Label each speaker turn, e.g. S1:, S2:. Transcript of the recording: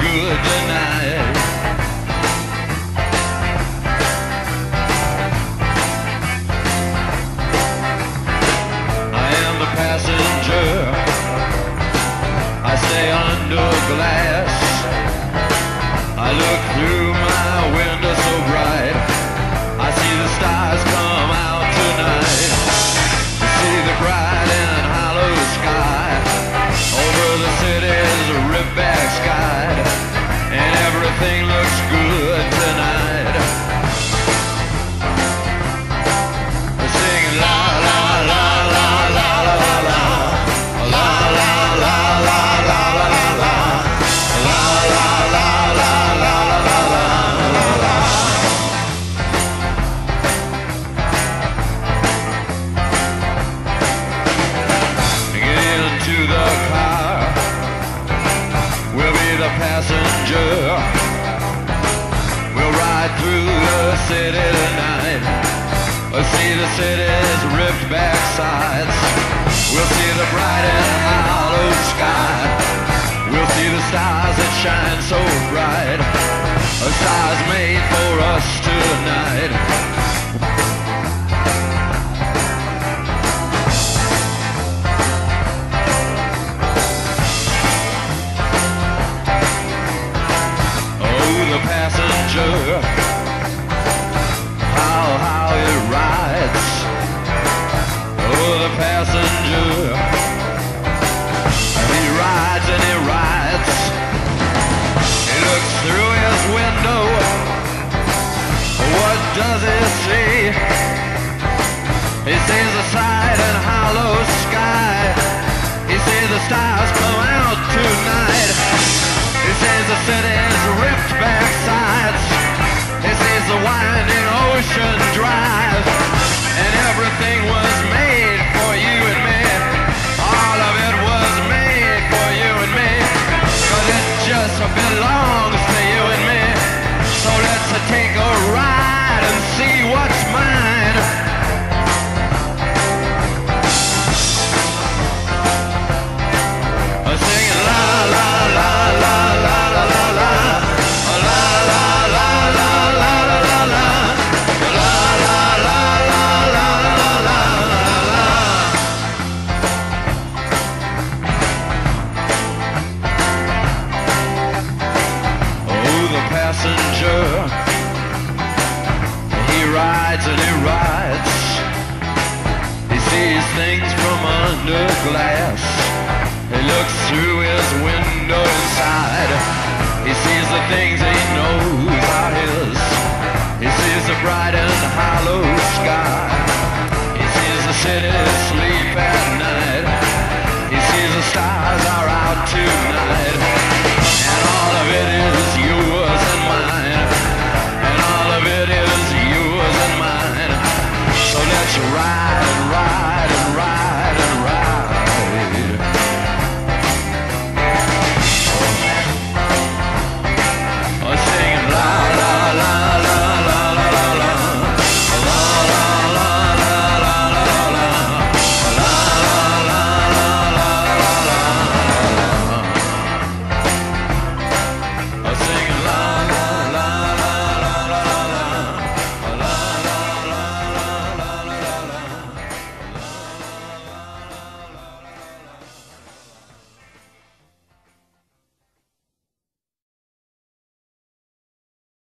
S1: good tonight. city tonight. I see the city's ripped back sides. We'll see the bright and hollow sky. We'll see the stars that shine so bright. A stars made for us tonight. does he see? He sees the side and hollow sky. He sees the stars come out tonight. things from under glass. He looks through his window inside. He sees the things he knows are his. He sees the bright and hollow sky. He sees the city sleep at night. He sees the stars.